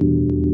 you